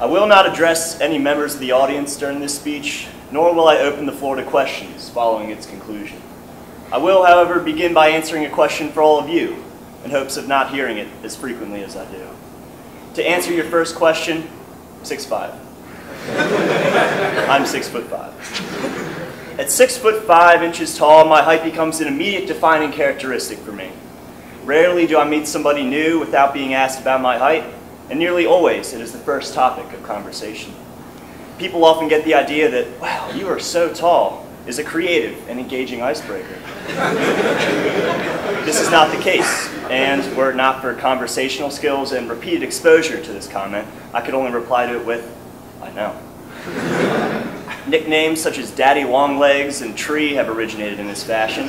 I will not address any members of the audience during this speech, nor will I open the floor to questions following its conclusion. I will, however, begin by answering a question for all of you, in hopes of not hearing it as frequently as I do. To answer your first question, six five. I'm six foot five. At six foot five inches tall, my height becomes an immediate defining characteristic for me. Rarely do I meet somebody new without being asked about my height, and nearly always it is the first topic of conversation. People often get the idea that, wow, you are so tall, is a creative and engaging icebreaker. this is not the case, and were it not for conversational skills and repeated exposure to this comment, I could only reply to it with, I know. Nicknames such as Daddy Longlegs and Tree have originated in this fashion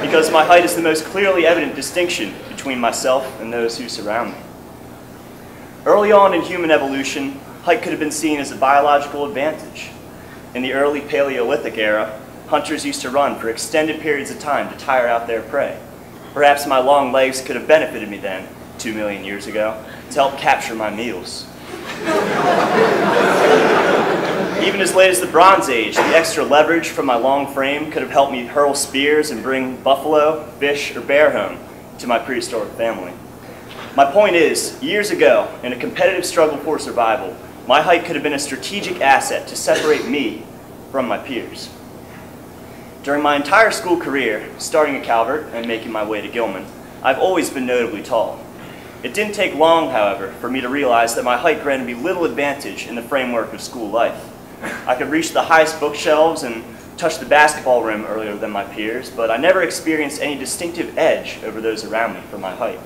because my height is the most clearly evident distinction between myself and those who surround me. Early on in human evolution, height could have been seen as a biological advantage. In the early Paleolithic era, hunters used to run for extended periods of time to tire out their prey. Perhaps my long legs could have benefited me then, two million years ago, to help capture my meals. Even as late as the Bronze Age, the extra leverage from my long frame could have helped me hurl spears and bring buffalo, fish, or bear home to my prehistoric family. My point is, years ago, in a competitive struggle for survival, my height could have been a strategic asset to separate me from my peers. During my entire school career, starting at Calvert and making my way to Gilman, I've always been notably tall. It didn't take long, however, for me to realize that my height granted me little advantage in the framework of school life. I could reach the highest bookshelves and touch the basketball rim earlier than my peers, but I never experienced any distinctive edge over those around me for my height.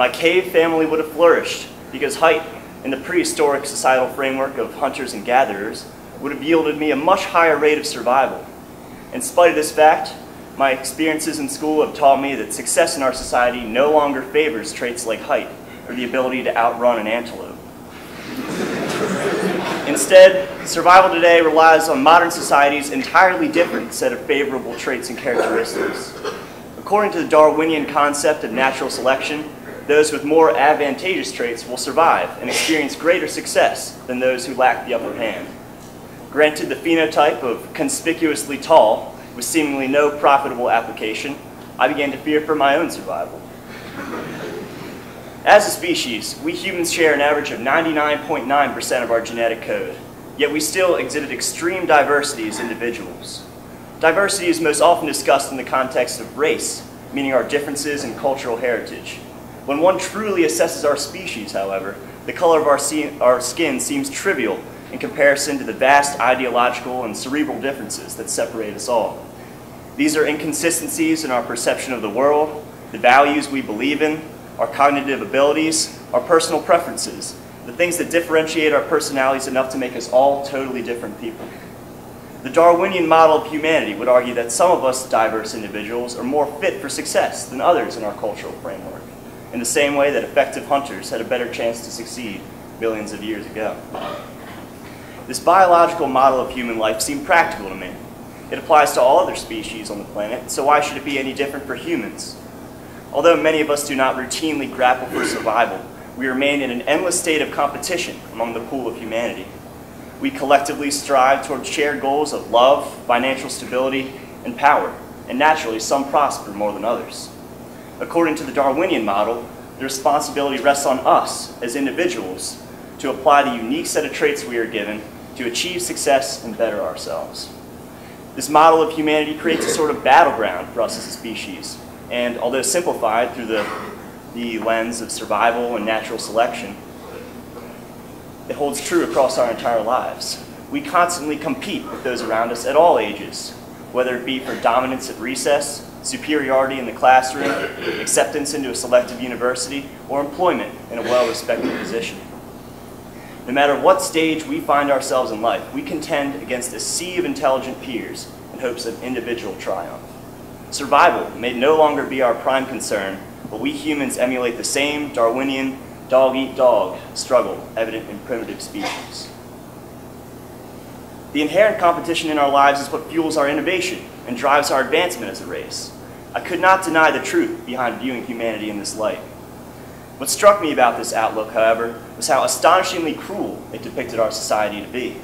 My cave family would have flourished because height in the prehistoric societal framework of hunters and gatherers would have yielded me a much higher rate of survival. In spite of this fact, my experiences in school have taught me that success in our society no longer favors traits like height or the ability to outrun an antelope. Instead, survival today relies on modern society's entirely different set of favorable traits and characteristics. According to the Darwinian concept of natural selection, those with more advantageous traits will survive and experience greater success than those who lack the upper hand. Granted the phenotype of conspicuously tall with seemingly no profitable application, I began to fear for my own survival. As a species, we humans share an average of 99.9% of our genetic code, yet we still exhibit extreme diversity as individuals. Diversity is most often discussed in the context of race, meaning our differences in cultural heritage. When one truly assesses our species, however, the color of our, our skin seems trivial in comparison to the vast ideological and cerebral differences that separate us all. These are inconsistencies in our perception of the world, the values we believe in, our cognitive abilities, our personal preferences, the things that differentiate our personalities enough to make us all totally different people. The Darwinian model of humanity would argue that some of us diverse individuals are more fit for success than others in our cultural framework, in the same way that effective hunters had a better chance to succeed billions of years ago. This biological model of human life seemed practical to me. It applies to all other species on the planet, so why should it be any different for humans? Although many of us do not routinely grapple for survival, we remain in an endless state of competition among the pool of humanity. We collectively strive towards shared goals of love, financial stability, and power, and naturally some prosper more than others. According to the Darwinian model, the responsibility rests on us as individuals to apply the unique set of traits we are given to achieve success and better ourselves. This model of humanity creates a sort of battleground for us as a species, and although simplified through the, the lens of survival and natural selection, it holds true across our entire lives. We constantly compete with those around us at all ages, whether it be for dominance at recess, superiority in the classroom, acceptance into a selective university, or employment in a well-respected position. No matter what stage we find ourselves in life, we contend against a sea of intelligent peers in hopes of individual triumph. Survival may no longer be our prime concern, but we humans emulate the same Darwinian dog-eat-dog -dog struggle evident in primitive species. The inherent competition in our lives is what fuels our innovation and drives our advancement as a race. I could not deny the truth behind viewing humanity in this light. What struck me about this outlook, however, was how astonishingly cruel it depicted our society to be.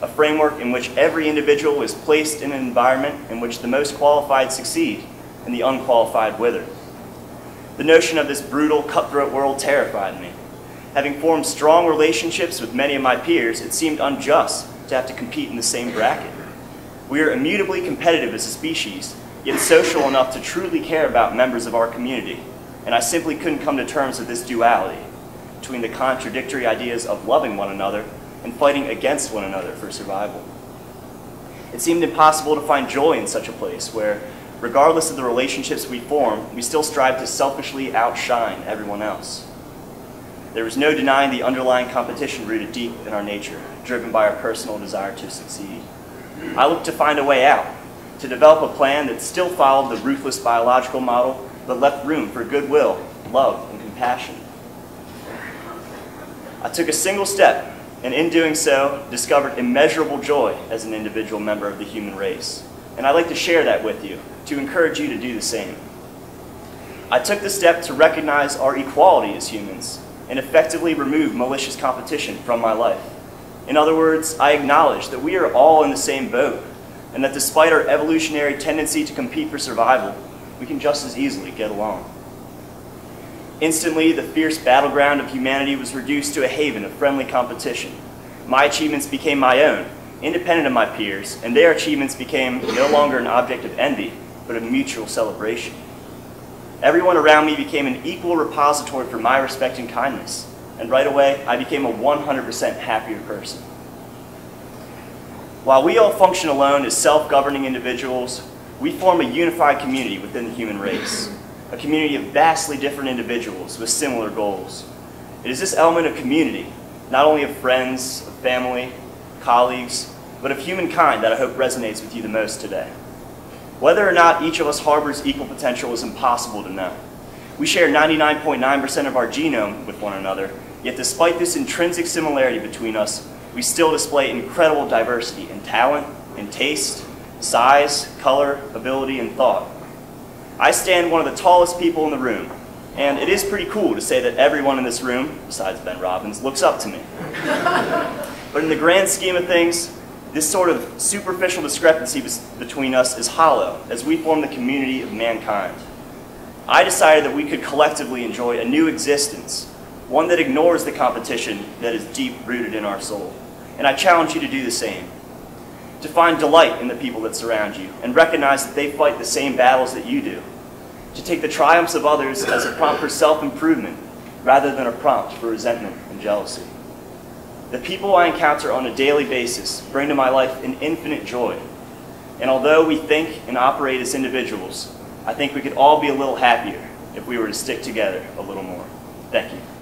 A framework in which every individual is placed in an environment in which the most qualified succeed and the unqualified wither. The notion of this brutal, cutthroat world terrified me. Having formed strong relationships with many of my peers, it seemed unjust to have to compete in the same bracket. We are immutably competitive as a species, yet social enough to truly care about members of our community, and I simply couldn't come to terms with this duality between the contradictory ideas of loving one another and fighting against one another for survival. It seemed impossible to find joy in such a place where, regardless of the relationships we form, we still strive to selfishly outshine everyone else. There was no denying the underlying competition rooted deep in our nature, driven by our personal desire to succeed. I looked to find a way out, to develop a plan that still followed the ruthless biological model, but left room for goodwill, love, and compassion. I took a single step, and in doing so, discovered immeasurable joy as an individual member of the human race. And I'd like to share that with you, to encourage you to do the same. I took the step to recognize our equality as humans, and effectively remove malicious competition from my life. In other words, I acknowledge that we are all in the same boat, and that despite our evolutionary tendency to compete for survival, we can just as easily get along. Instantly, the fierce battleground of humanity was reduced to a haven of friendly competition. My achievements became my own, independent of my peers, and their achievements became no longer an object of envy, but of mutual celebration. Everyone around me became an equal repository for my respect and kindness. And right away, I became a 100% happier person. While we all function alone as self-governing individuals, we form a unified community within the human race, a community of vastly different individuals with similar goals. It is this element of community, not only of friends, of family, colleagues, but of humankind that I hope resonates with you the most today. Whether or not each of us harbors equal potential is impossible to know. We share 99.9% of our genome with one another, yet despite this intrinsic similarity between us, we still display incredible diversity in talent, in taste, size, color, ability, and thought. I stand one of the tallest people in the room, and it is pretty cool to say that everyone in this room, besides Ben Robbins, looks up to me. but in the grand scheme of things, this sort of superficial discrepancy between us is hollow as we form the community of mankind. I decided that we could collectively enjoy a new existence, one that ignores the competition that is deep rooted in our soul. And I challenge you to do the same. To find delight in the people that surround you and recognize that they fight the same battles that you do. To take the triumphs of others as a prompt for self improvement rather than a prompt for resentment and jealousy. The people I encounter on a daily basis bring to my life an infinite joy. And although we think and operate as individuals, I think we could all be a little happier if we were to stick together a little more. Thank you.